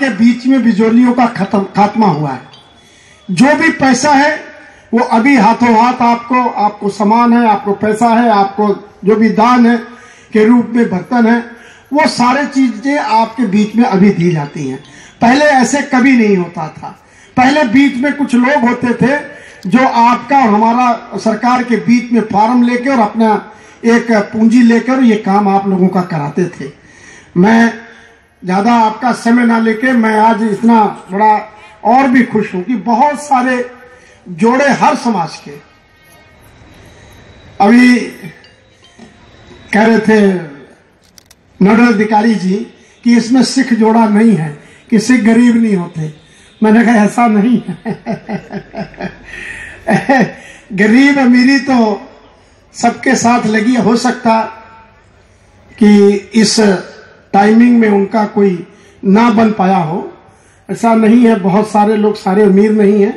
के बीच में बिजोलियों का खत्म खात्मा हुआ है जो भी पैसा है, वो अभी हाथों हाथ आपको आपको सामान है, आपको पैसा है, आपको जो भी दान है के रूप में बर्तन है, वो सारे चीज़ें आपके बीच में अभी दी जाती हैं। पहले ऐसे कभी नहीं होता था। पहले बीच में कुछ लोग होते थे जो आपका और हमारा सरकार के बीच में फार्म लेकर और अपना एक पूंजी लेकर ये काम आप लोगों का कराते थे। मैं, ज़्यादा आपका समय ना लेके मैं आज इतना बड़ा और भी खुश हूँ कि बहुत सारे जोड़े हर समाज के। अभी कह रहे थे नोडल अधिकारी जी कि इसमें सिख जोड़ा नहीं है, कि सिख गरीब नहीं होते। मैंने कहा, ऐसा नहीं गरीब अमीरी तो सबके साथ लगी, हो सकता कि इस टाइमिंग में उनका कोई ना बन पाया हो। ऐसा नहीं है, बहुत सारे लोग, सारे अमीर नहीं है,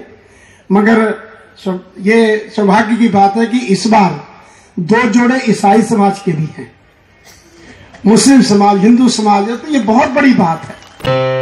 मगर ये सौभाग्य की बात है कि इस बार दो जोड़े ईसाई समाज के भी हैं। मुस्लिम समाज, हिंदू समाज है तो ये बहुत बड़ी बात है।